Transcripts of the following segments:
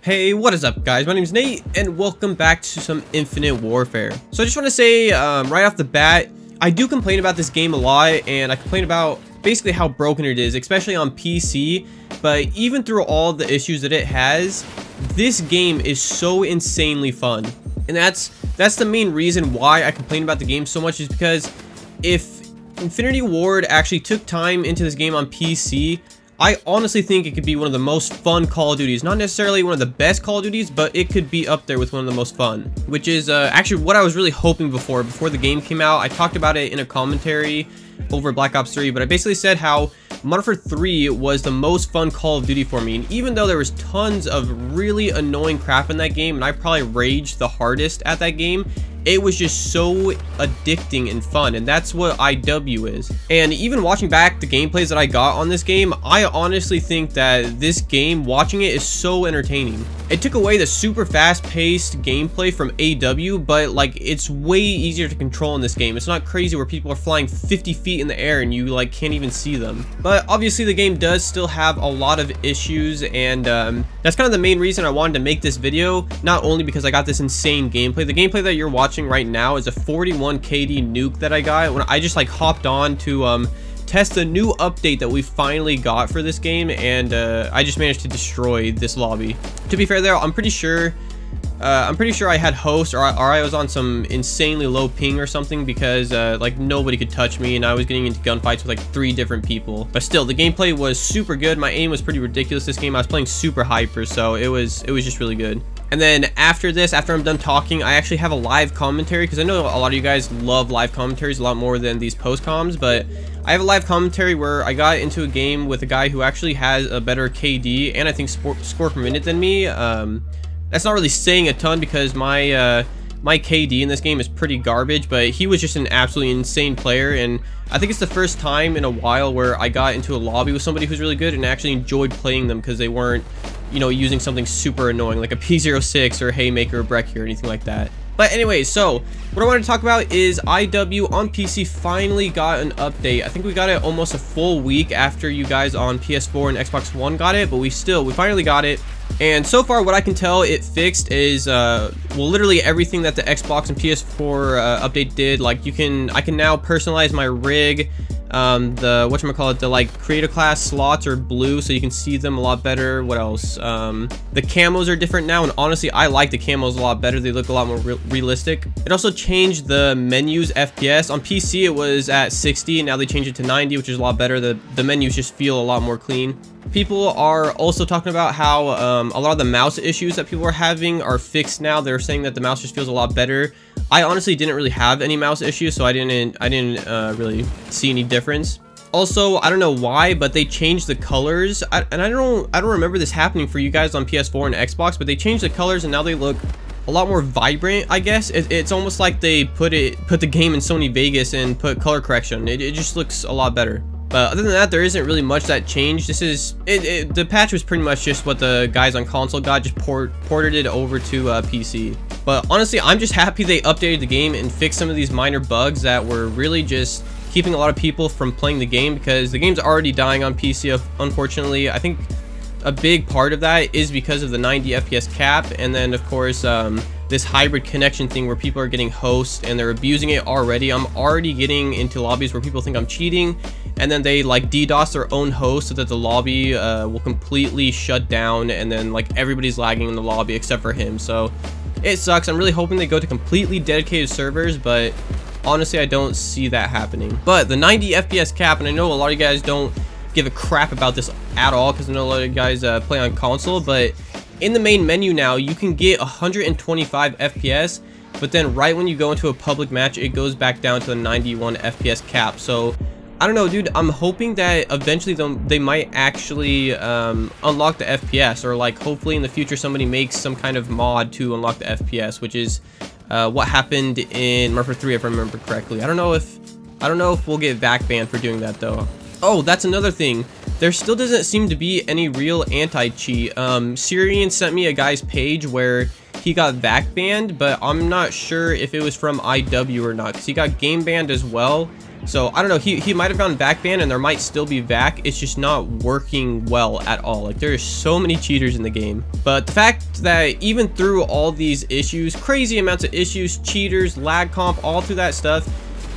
Hey, what is up guys? My name is Nate and welcome back to some Infinite Warfare. So I just want to say um, right off the bat, I do complain about this game a lot and I complain about basically how broken it is, especially on PC, but even through all the issues that it has, this game is so insanely fun. And that's that's the main reason why I complain about the game so much is because if Infinity Ward actually took time into this game on PC, I honestly think it could be one of the most fun Call of Duties. Not necessarily one of the best Call of Duties, but it could be up there with one of the most fun. Which is uh, actually what I was really hoping before, before the game came out. I talked about it in a commentary over Black Ops 3, but I basically said how Modern Warfare 3 was the most fun Call of Duty for me, and even though there was tons of really annoying crap in that game, and I probably raged the hardest at that game, it was just so addicting and fun and that's what IW is. And even watching back the gameplays that I got on this game I honestly think that this game watching it is so entertaining. It took away the super fast-paced gameplay from AW but like it's way easier to control in this game. It's not crazy where people are flying 50 feet in the air and you like can't even see them. But obviously the game does still have a lot of issues and um, that's kind of the main reason I wanted to make this video. Not only because I got this insane gameplay the gameplay that you're watching watching right now is a 41 KD nuke that I got when I just like hopped on to um, test a new update that we finally got for this game and uh, I just managed to destroy this lobby. To be fair there, I'm pretty sure uh, I'm pretty sure I had host or, or, I was on some insanely low ping or something because uh, like nobody could touch me and I was getting into gunfights with like three different people. But still, the gameplay was super good. My aim was pretty ridiculous this game. I was playing super hyper, so it was it was just really good. And then after this, after I'm done talking, I actually have a live commentary because I know a lot of you guys love live commentaries a lot more than these post comms, but I have a live commentary where I got into a game with a guy who actually has a better KD and I think score per minute than me. Um, that's not really saying a ton because my uh, my KD in this game is pretty garbage, but he was just an absolutely insane player, and I think it's the first time in a while where I got into a lobby with somebody who's really good and actually enjoyed playing them because they weren't you know, using something super annoying like a P06 or Haymaker or Brecci or anything like that. But anyway, so what I wanted to talk about is IW on PC finally got an update. I think we got it almost a full week after you guys on PS4 and Xbox One got it, but we still, we finally got it. And so far, what I can tell it fixed is, uh, well, literally everything that the Xbox and PS4 uh, update did. Like, you can, I can now personalize my rig um, the what call it the like creator class slots are blue so you can see them a lot better. What else? Um, the camos are different now and honestly I like the camos a lot better. They look a lot more re realistic. It also changed the menus FPS on PC it was at 60 and now they changed it to 90 which is a lot better. The the menus just feel a lot more clean. People are also talking about how um, a lot of the mouse issues that people are having are fixed now. They're saying that the mouse just feels a lot better I honestly didn't really have any mouse issues, so I didn't I didn't uh, really see any difference. Also, I don't know why, but they changed the colors, I, and I don't I don't remember this happening for you guys on PS4 and Xbox, but they changed the colors and now they look a lot more vibrant, I guess. It, it's almost like they put it put the game in Sony Vegas and put color correction. It, it just looks a lot better. But other than that, there isn't really much that changed. This is, it, it, the patch was pretty much just what the guys on console got, just port, ported it over to uh, PC. But honestly, I'm just happy they updated the game and fixed some of these minor bugs that were really just keeping a lot of people from playing the game because the game's already dying on PC, unfortunately. I think a big part of that is because of the 90 FPS cap, and then of course, um, this hybrid connection thing where people are getting hosts and they're abusing it already. I'm already getting into lobbies where people think I'm cheating and then they like DDoS their own host so that the lobby uh, will completely shut down and then like everybody's lagging in the lobby except for him. So it sucks. I'm really hoping they go to completely dedicated servers, but honestly, I don't see that happening. But the 90 FPS cap, and I know a lot of you guys don't give a crap about this at all because I know a lot of you guys uh, play on console, but in the main menu now, you can get 125 FPS, but then right when you go into a public match, it goes back down to the 91 FPS cap. So, I don't know, dude. I'm hoping that eventually they might actually um, unlock the FPS, or like hopefully in the future somebody makes some kind of mod to unlock the FPS, which is uh, what happened in MW3, if I remember correctly. I don't know if I don't know if we'll get VAC banned for doing that though. Oh, that's another thing. There still doesn't seem to be any real anti-cheat. Um, Syrian sent me a guy's page where he got VAC banned, but I'm not sure if it was from IW or not, because he got game banned as well. So I don't know, he, he might have gone VAC ban and there might still be VAC. It's just not working well at all. Like there are so many cheaters in the game. But the fact that even through all these issues, crazy amounts of issues, cheaters, lag comp, all through that stuff,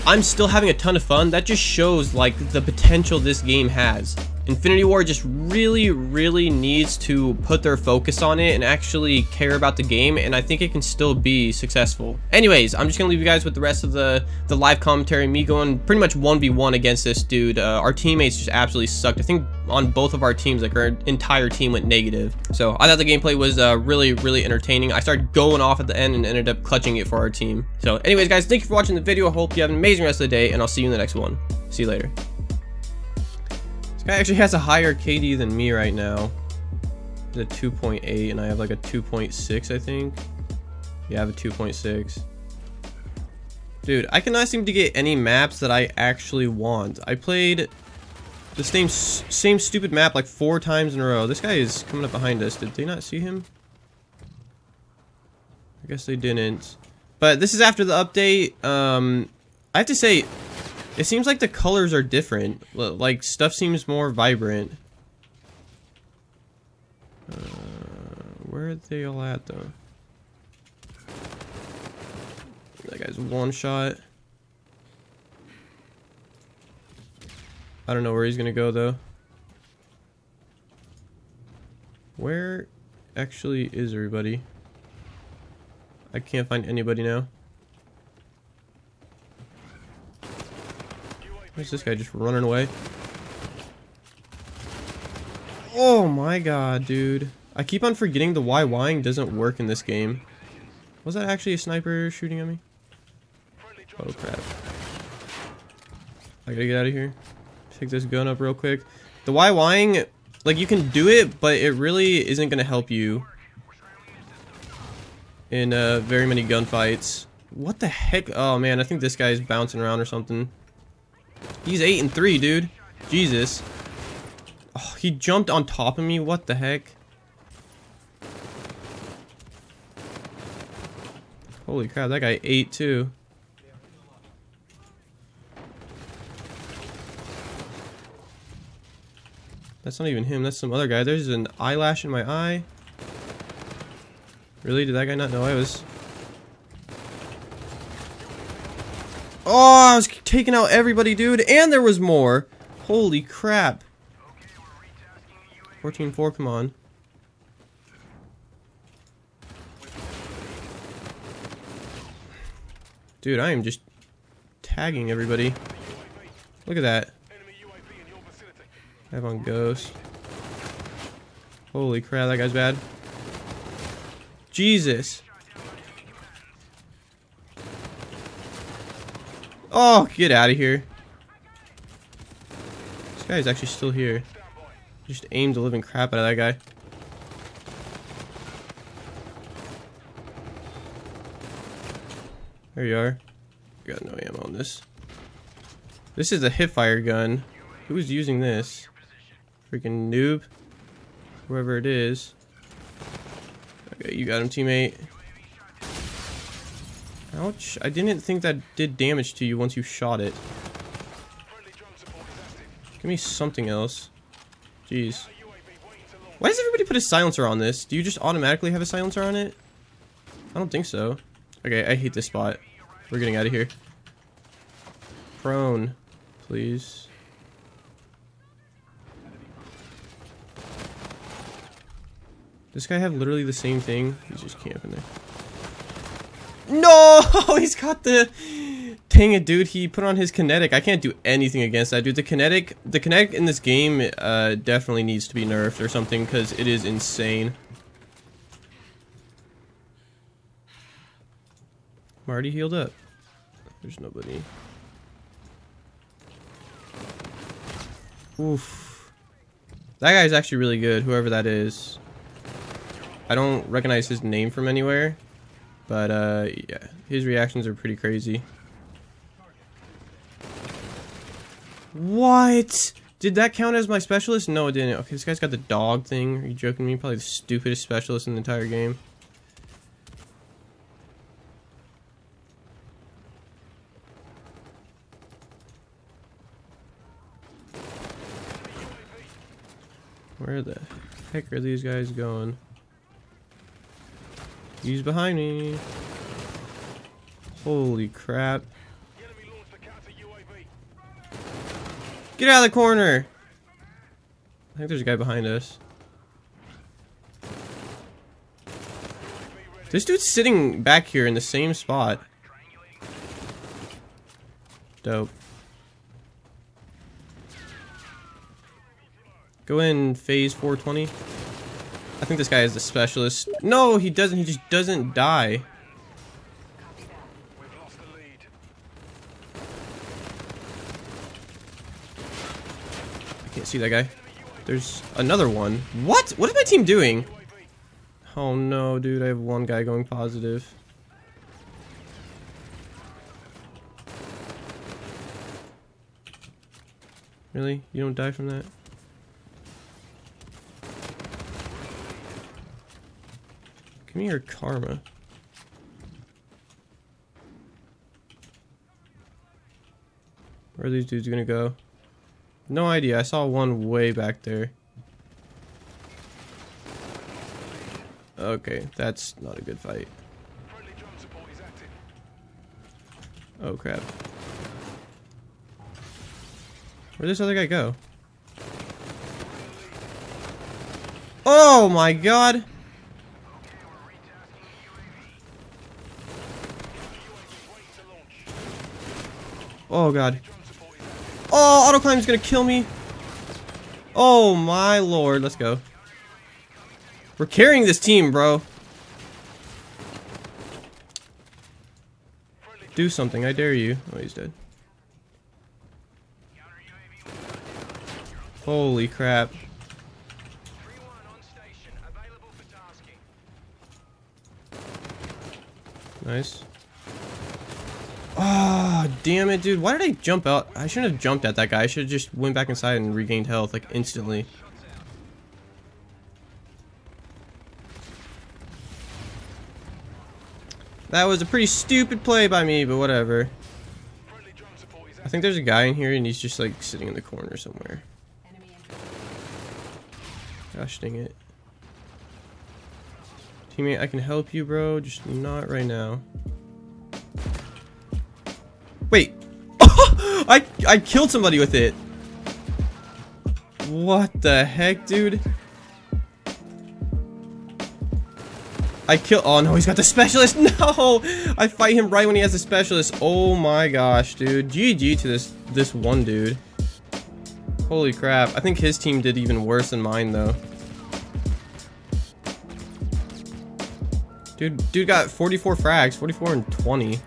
I'm still having a ton of fun. That just shows like the potential this game has. Infinity Ward just really, really needs to put their focus on it and actually care about the game, and I think it can still be successful. Anyways, I'm just gonna leave you guys with the rest of the, the live commentary, me going pretty much 1v1 against this dude. Uh, our teammates just absolutely sucked. I think on both of our teams, like our entire team went negative. So I thought the gameplay was uh, really, really entertaining. I started going off at the end and ended up clutching it for our team. So anyways, guys, thank you for watching the video. I hope you have an amazing rest of the day, and I'll see you in the next one. See you later. This guy actually has a higher KD than me right now. He's a 2.8 and I have like a 2.6 I think. Yeah, I have a 2.6. Dude, I cannot seem to get any maps that I actually want. I played the same same stupid map like four times in a row. This guy is coming up behind us. Did they not see him? I guess they didn't. But this is after the update. Um, I have to say, it seems like the colors are different. Like, stuff seems more vibrant. Uh, where are they all at, though? That guy's one shot. I don't know where he's gonna go, though. Where actually is everybody? I can't find anybody now. Where's this guy just running away? Oh my god, dude. I keep on forgetting the YYing doesn't work in this game. Was that actually a sniper shooting at me? Oh crap. I gotta get out of here. Pick this gun up real quick. The YYing, like you can do it, but it really isn't gonna help you in uh, very many gunfights. What the heck? Oh man, I think this guy's bouncing around or something. He's 8 and 3, dude. Jesus. Oh, he jumped on top of me. What the heck? Holy crap, that guy ate too. That's not even him, that's some other guy. There's an eyelash in my eye. Really? Did that guy not know I was Oh, I was taking out everybody, dude. And there was more. Holy crap. 14-4, come on. Dude, I am just tagging everybody. Look at that. I have on Ghost. Holy crap, that guy's bad. Jesus. Oh, get out of here. This guy is actually still here. Just aimed the living crap out of that guy. There you are. Got no ammo on this. This is a hipfire gun. Who's using this? Freaking noob. Whoever it is. Okay, you got him, teammate. Ouch. I didn't think that did damage to you once you shot it. Give me something else. Jeez. Why does everybody put a silencer on this? Do you just automatically have a silencer on it? I don't think so. Okay, I hate this spot. We're getting out of here. Prone, please. This guy have literally the same thing? He's just camping there. No! He's got the... Dang it, dude. He put on his kinetic. I can't do anything against that, dude. The kinetic... The kinetic in this game uh, definitely needs to be nerfed or something because it is insane. I'm already healed up. There's nobody. Oof. That guy's actually really good, whoever that is. I don't recognize his name from anywhere. But uh, yeah, his reactions are pretty crazy. What? Did that count as my specialist? No, it didn't. Okay, this guy's got the dog thing. Are you joking me? Probably the stupidest specialist in the entire game. Where the heck are these guys going? He's behind me. Holy crap. Get out of the corner! I think there's a guy behind us. This dude's sitting back here in the same spot. Dope. Go in phase 420. I think this guy is the specialist. No, he doesn't. He just doesn't die. I can't see that guy. There's another one. What? What is my team doing? Oh no, dude. I have one guy going positive. Really? You don't die from that? Give me your karma. Where are these dudes gonna go? No idea. I saw one way back there. Okay, that's not a good fight. Oh crap. Where'd this other guy go? Oh my god! Oh god. Oh, auto climb is gonna kill me. Oh my lord, let's go. We're carrying this team, bro. Do something, I dare you. Oh, he's dead. Holy crap. Nice. Ah, oh, damn it, dude. Why did I jump out? I shouldn't have jumped at that guy. I should have just went back inside and regained health, like, instantly. That was a pretty stupid play by me, but whatever. I think there's a guy in here and he's just, like, sitting in the corner somewhere. Gosh dang it. Teammate, I can help you, bro. Just not right now. I, I killed somebody with it. What the heck, dude? I kill- Oh no, he's got the specialist! No! I fight him right when he has the specialist. Oh my gosh, dude. GG to this, this one dude. Holy crap. I think his team did even worse than mine, though. Dude, dude got 44 frags, 44 and 20.